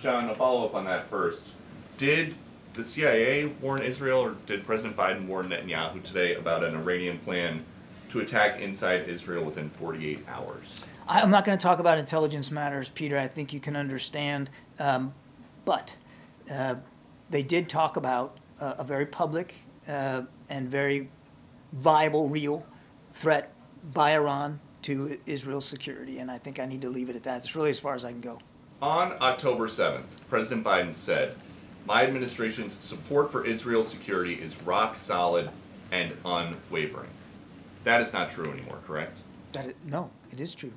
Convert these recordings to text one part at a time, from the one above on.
John, a follow up on that first. Did the CIA warn Israel, or did President Biden warn Netanyahu today about an Iranian plan to attack inside Israel within 48 hours? I'm not going to talk about intelligence matters, Peter. I think you can understand. Um, but uh, they did talk about uh, a very public uh, and very viable, real threat by Iran to Israel's security. And I think I need to leave it at that. It's really as far as I can go. On October 7th, President Biden said, My administration's support for Israel's security is rock solid and unwavering. That is not true anymore, correct? That no, it is true.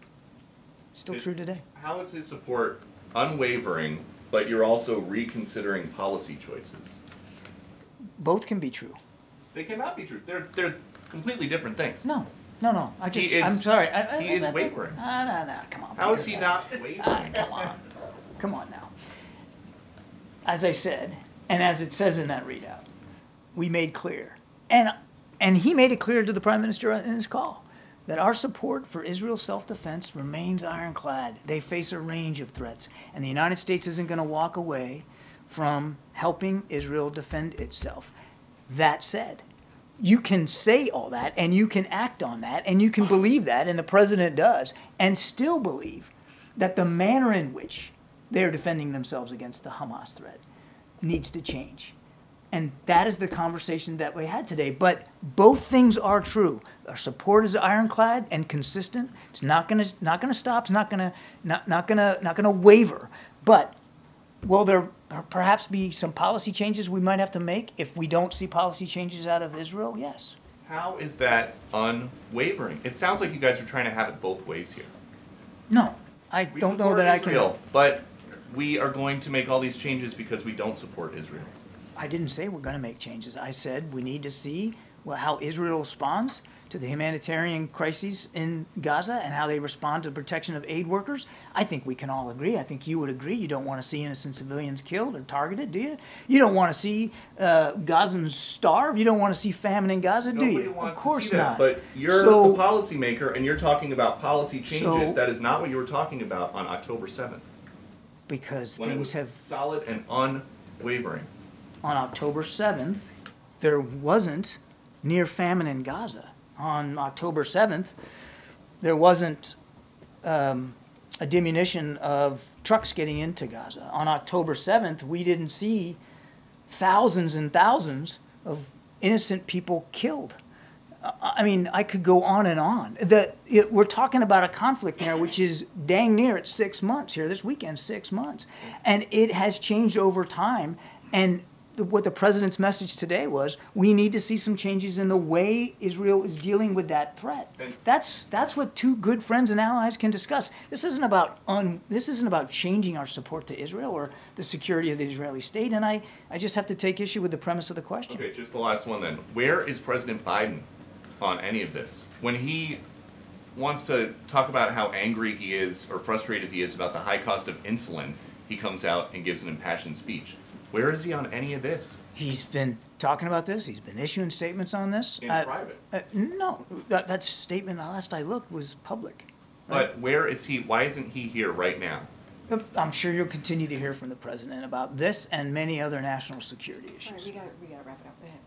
Still It- true today. How is his support unwavering, but you're also reconsidering policy choices? Both can be true. They cannot be true. They're, they're completely different things. No, no, no. I just, is- I'm sorry. I, I, he is I- I- wavering. Ah, no, no, come on. How is he not Ah, wavering? come on. Come on now. As I said, and as it says in that readout, we made clear, and and he made it clear to the prime minister in his call that our support for Israel's self-defense remains ironclad. They face a range of threats, and the United States isn't going to walk away from helping Israel defend itself. That said, you can say all that and you can act on that and you can believe that, and the president does, and still believe that the manner in which they're defending themselves against the Hamas threat needs to change. And that is the conversation that we had today. But both things are true. Our support is ironclad and consistent. It's not gonna not gonna stop. It's not gonna not, not gonna not gonna waver. But will there perhaps be some policy changes we might have to make if we don't see policy changes out of Israel? Yes. How is that unwavering? It sounds like you guys are trying to have it both ways here. No, I We don't know that I Israel, can. But we are going to make all these changes because we don't support Israel. I didn't say we're going to make changes. I said we need to see well, how Israel responds to the humanitarian crises in Gaza and how they respond to the protection of aid workers. I think we can all agree. I think you would agree. You don't want to see innocent civilians killed or targeted, do you? You don't want to see uh, Gazans starve. You don't want to see famine in Gaza, do you? Of course not. But you're So- the policymaker and you're talking about policy changes. So- that is not what you were talking about on October 7th. Because When it things have solid and unwavering. on October 7th, there wasn't near famine in Gaza. On October 7th, there wasn't um, a diminution of trucks getting into Gaza. On October 7th, we didn't see thousands and thousands of innocent people killed. I mean, I could go on and on. The, it, we're talking about a conflict here, which is dang near at six months here. This weekend, six months. And it has changed over time. And the, what the president's message today was we need to see some changes in the way Israel is dealing with that threat. That's, that's what two good friends and allies can discuss. This isn't, about un, this isn't about changing our support to Israel or the security of the Israeli state. And I, I just have to take issue with the premise of the question. Okay, just the last one then. Where is President Biden on any of this? When he wants to talk about how angry he is or frustrated he is about the high cost of insulin, he comes out and gives an impassioned speech. Where is he on any of this? He's been talking about this. He's been issuing statements on this. In Uh, private. uh, no, that, that statement, last I looked, was public. But where is he? Why isn't he here right now? I'm sure you'll continue to hear from the president about this and many other national security All right, issues. we gotta, we gotta wrap it up. Go ahead.